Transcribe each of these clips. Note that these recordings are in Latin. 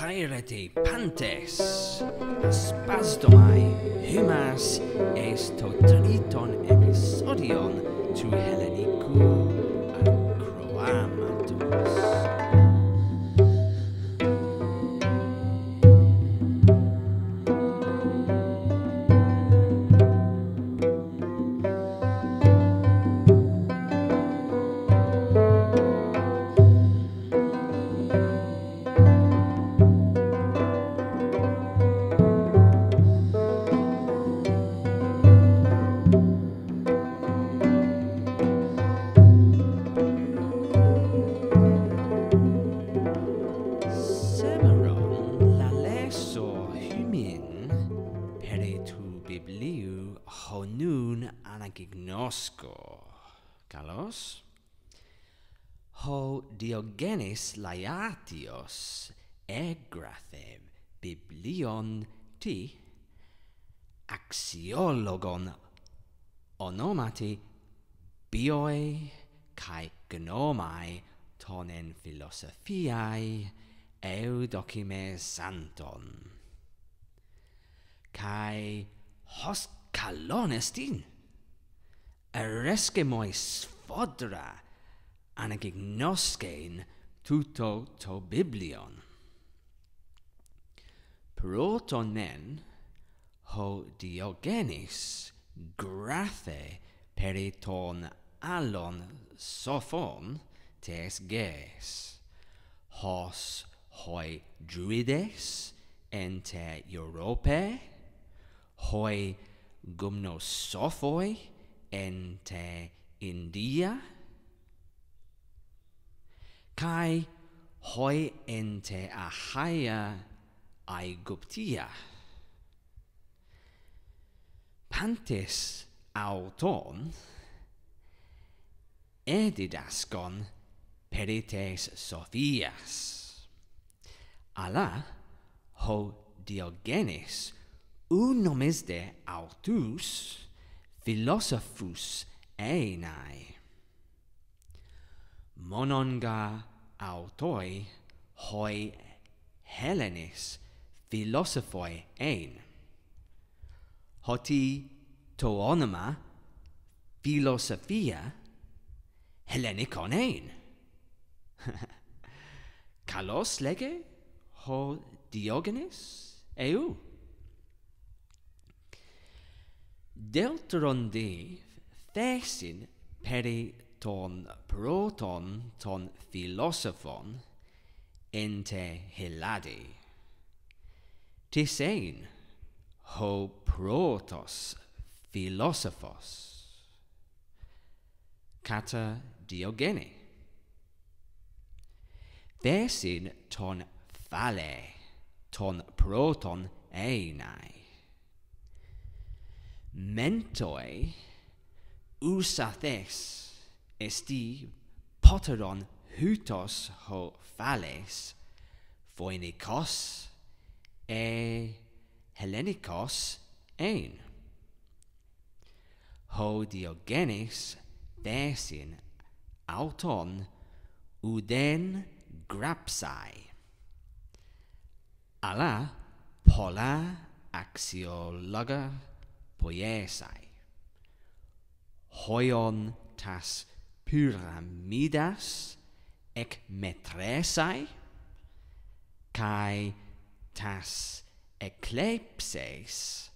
haerete pantes. Spasdomai humas est totriton episodion tu hellenicu. anche gnosco. Ho Diogenes Laertios egratheb biblion ti axiologon onomati bioi kai gnomai tonen philosophiae eudokime santon. Kai hos kalon estin erescemois fodra anagignoscein tuto to biblion. Proton men ho Diogenes grathe periton allon sophon tes ges hos hoi druides ente Europe hoi gymnosophoi ente India? Kai hoi ente Achaia Aeguptia pantes auton edidascon perites Sophias ala ho Diogenes unomis de autus philosophus einai. Mononga autoi hoi hellenis philosophoi ein. Hoti to onoma philosophia hellenikon ein. Kalos lege ho diogenes? Eu Deltronde thesin peri ton proton ton philosophon ente helade. Tisein ho protos philosophos. Kata Diogene. Thesin ton phale ton proton einai mentoi usathes esti poteron hutos ho phales phoenikos e hellenikos ein. Ho diogenes thesin auton uden grapsai. Alla pola axiologa poiesai. Hoion tas pyramidas ec metresai, cae tas eclepses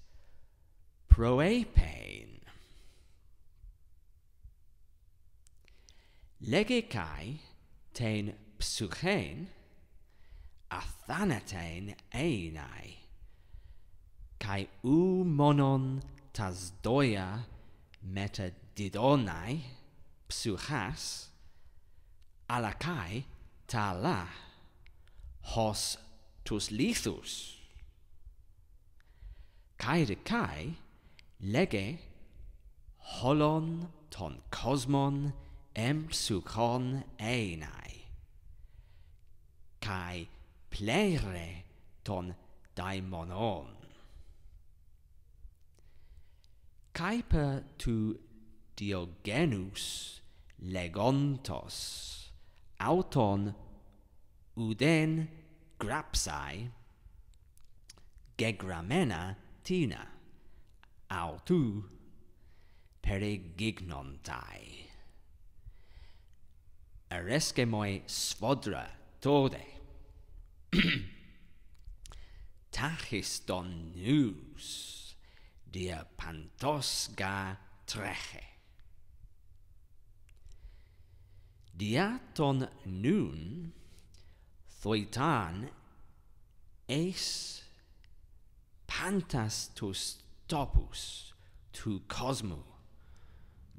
proepein. Lege kai ten psuchen, athanatein einai, cae u monon tas doia meta didonai psuchas alakai tala hos tus lithus kai de kai lege holon ton cosmon em psuchon einai kai plere ton daimonon. Caepe tu Diogenus legontos auton uden grapsai gegramena tina autu peregignontai eresce moi svodra tode. Tachis don nous dia pantos ga treche. Dia ton nun thoitan eis pantas tus topus tu cosmo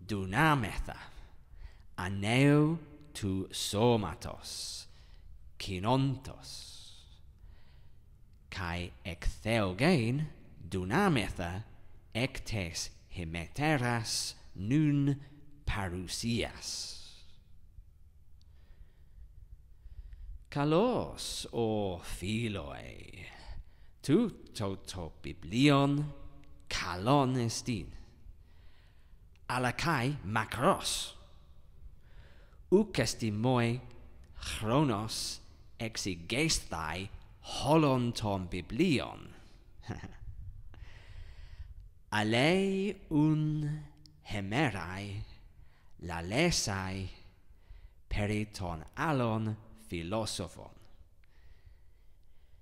dunametha aneo tu somatos kinontos kai ektheogein dunametha ectes himeteras nun parousias. Kalos, o philoe, tu toto biblion kalon estin. Alakai makros. Uc esti moe chronos exigestai holon ton biblion. Alei un hemerai, la lesai, periton alon philosophon.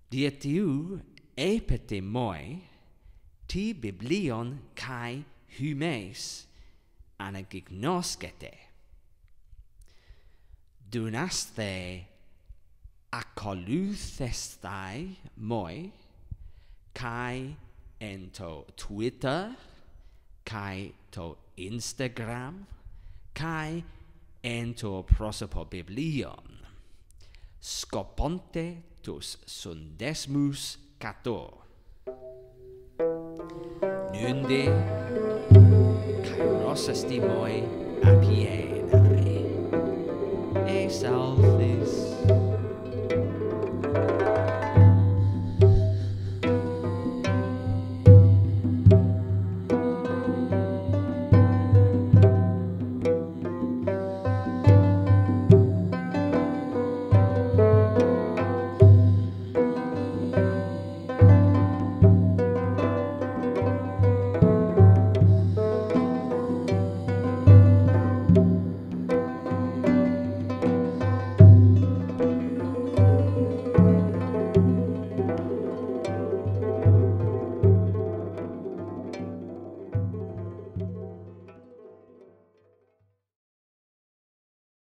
dietiu epete moi, ti biblion kai humes, anagignoscete. Dunaste acoluthestai moi, cae en to Twitter kai to Instagram kai en to prosopo biblion. Scoponte tus sundesmus cato. Nunde kai nos estimoi apiena e salvis